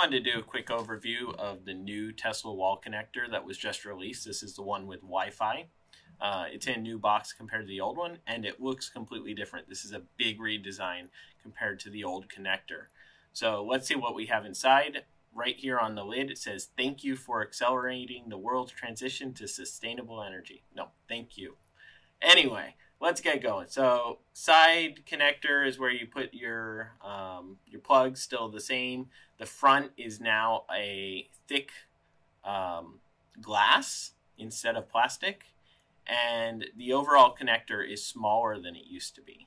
wanted to do a quick overview of the new Tesla wall connector that was just released. This is the one with Wi-Fi. Uh, it's in a new box compared to the old one, and it looks completely different. This is a big redesign compared to the old connector. So let's see what we have inside. Right here on the lid, it says, thank you for accelerating the world's transition to sustainable energy. No, thank you. Anyway, let's get going. So side connector is where you put your um, your plugs, still the same. The front is now a thick um, glass instead of plastic, and the overall connector is smaller than it used to be.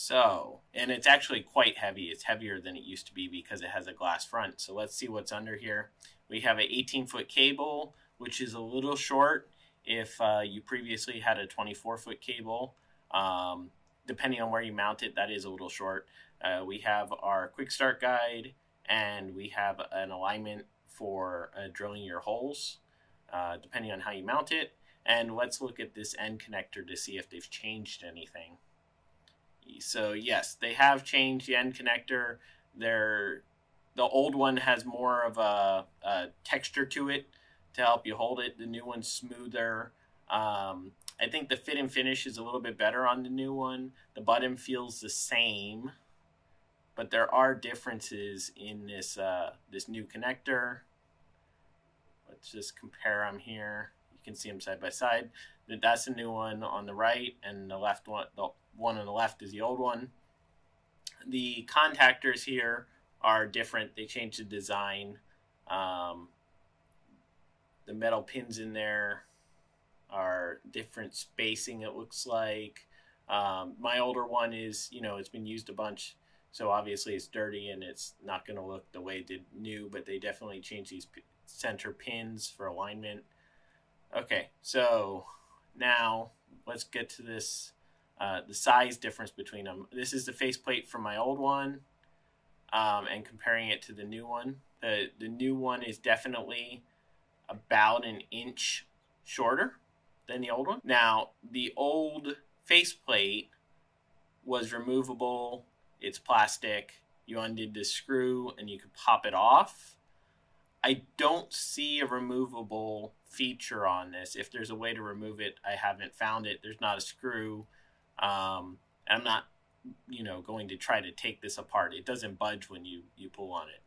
So, and it's actually quite heavy. It's heavier than it used to be because it has a glass front. So let's see what's under here. We have a 18 foot cable, which is a little short if uh, you previously had a 24 foot cable. Um, depending on where you mount it, that is a little short. Uh, we have our quick start guide and we have an alignment for uh, drilling your holes, uh, depending on how you mount it. And let's look at this end connector to see if they've changed anything. So yes, they have changed the end connector. They're, the old one has more of a, a texture to it to help you hold it. The new one's smoother. Um, I think the fit and finish is a little bit better on the new one. The button feels the same, but there are differences in this uh, this new connector. Let's just compare them here. You can see them side by side. That's the new one on the right, and the left one, the one on the left is the old one. The contactors here are different. They changed the design. Um, the metal pins in there are different spacing it looks like um, my older one is you know it's been used a bunch so obviously it's dirty and it's not going to look the way it did new but they definitely changed these center pins for alignment okay so now let's get to this uh, the size difference between them this is the faceplate from my old one um, and comparing it to the new one the the new one is definitely about an inch shorter than the old one. Now, the old faceplate was removable, it's plastic. You undid the screw and you could pop it off. I don't see a removable feature on this. If there's a way to remove it, I haven't found it. There's not a screw. Um, I'm not, you know, going to try to take this apart. It doesn't budge when you, you pull on it.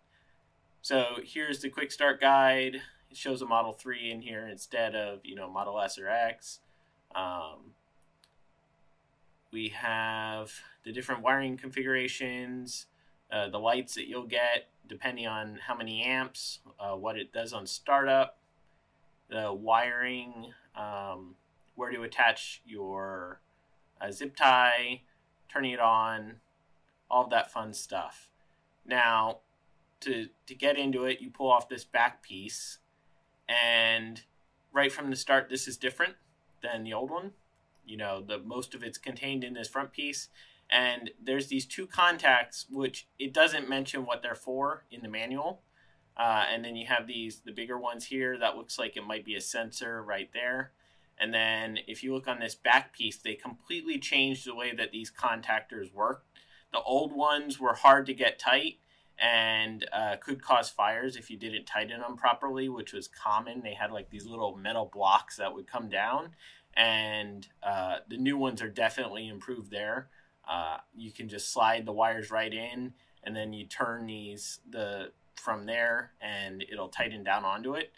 So here's the quick start guide it shows a Model 3 in here instead of, you know, Model S or X. Um, we have the different wiring configurations, uh, the lights that you'll get depending on how many amps, uh, what it does on startup, the wiring, um, where to attach your uh, zip tie, turning it on, all that fun stuff. Now, to, to get into it, you pull off this back piece and right from the start this is different than the old one. You know the most of it's contained in this front piece and there's these two contacts which it doesn't mention what they're for in the manual. Uh, and then you have these the bigger ones here that looks like it might be a sensor right there and then if you look on this back piece they completely changed the way that these contactors work the old ones were hard to get tight and uh, could cause fires if you didn't tighten them properly, which was common. They had like these little metal blocks that would come down, and uh, the new ones are definitely improved there. Uh, you can just slide the wires right in, and then you turn these the from there, and it'll tighten down onto it.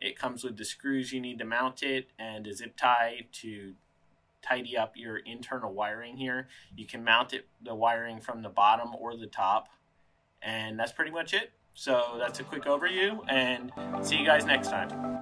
It comes with the screws you need to mount it and a zip tie to tidy up your internal wiring here. You can mount it the wiring from the bottom or the top and that's pretty much it. So that's a quick overview, and see you guys next time.